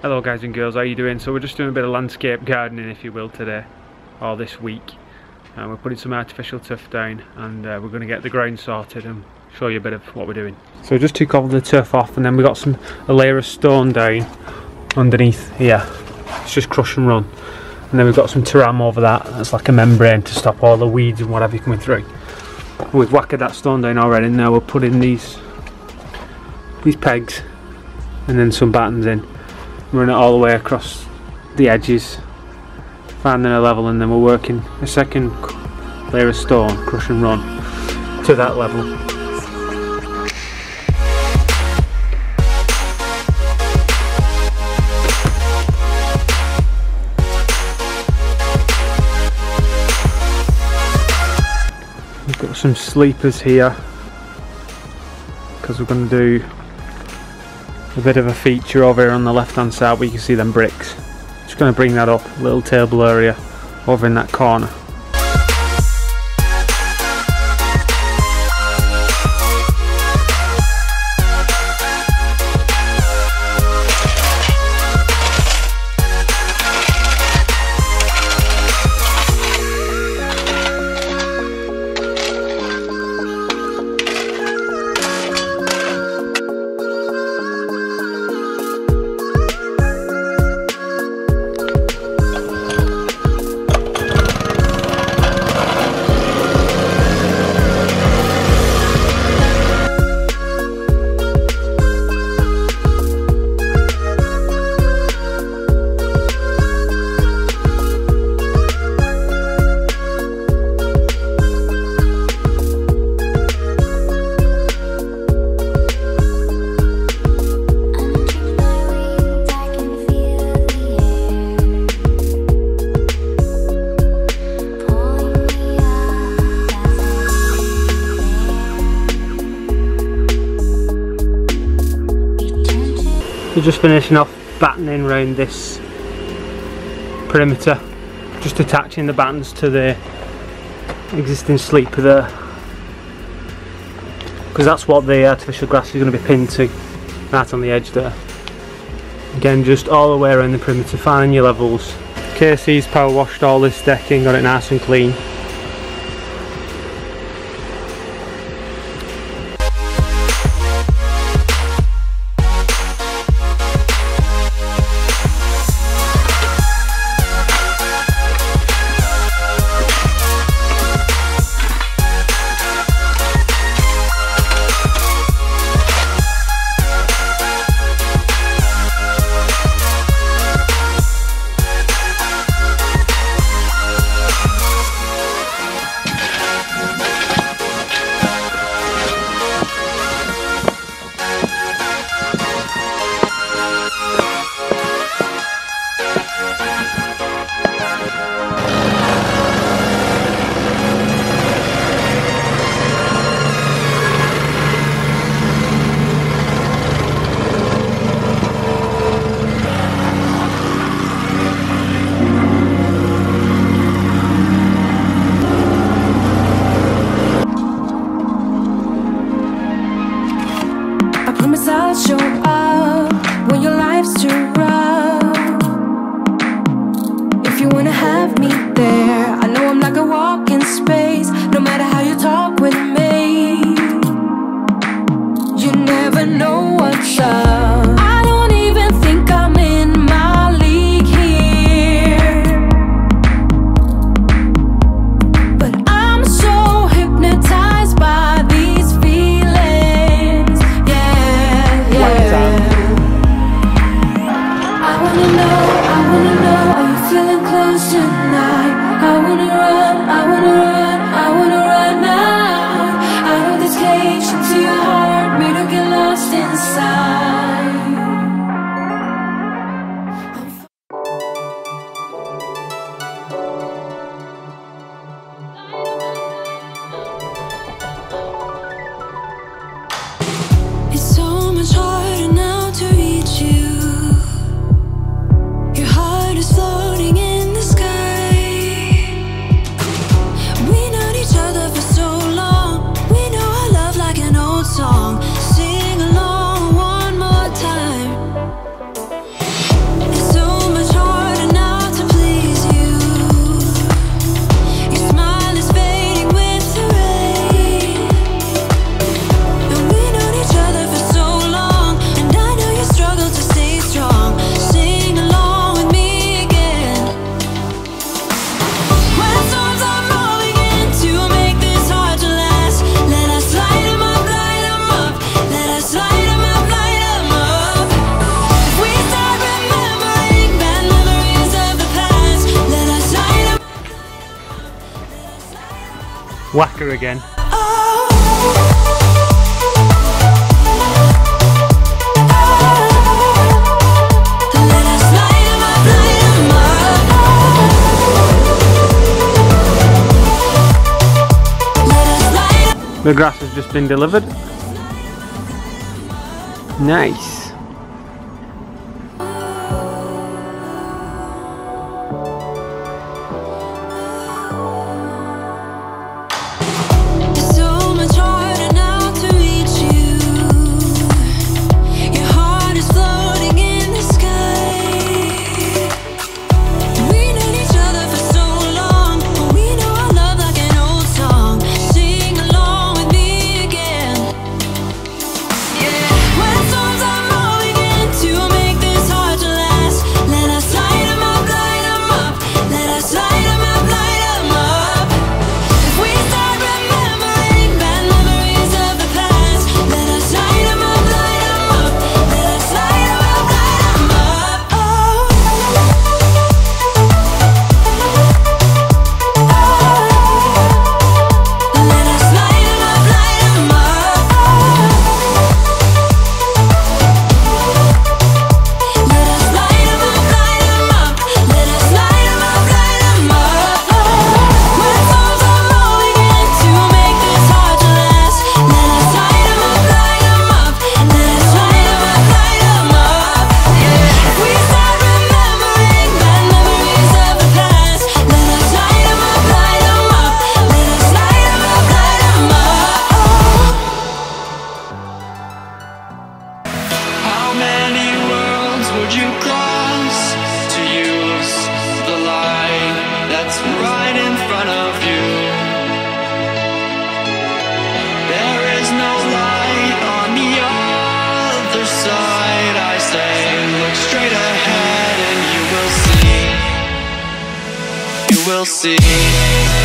Hello guys and girls, how are you doing? So we're just doing a bit of landscape gardening if you will today, or this week. And uh, we're putting some artificial turf down and uh, we're going to get the ground sorted and show you a bit of what we're doing. So we just took all the turf off and then we got some a layer of stone down underneath here. It's just crush and run. And then we've got some Terram over that, that's like a membrane to stop all the weeds and whatever coming through. We've whacked that stone down already and now we're putting these these pegs and then some battens in run it all the way across the edges finding a level and then we're working a second layer of stone crush and run to that level. We've got some sleepers here because we're going to do a bit of a feature over here on the left hand side where you can see them bricks. Just going to bring that up, little table area over in that corner. Just finishing off battening around this perimeter. Just attaching the battens to the existing sleeper there. Because that's what the artificial grass is going to be pinned to right on the edge there. Again just all the way around the perimeter finding your levels. KC's power washed all this decking got it nice and clean whacker again. The grass has just been delivered. Nice. Will see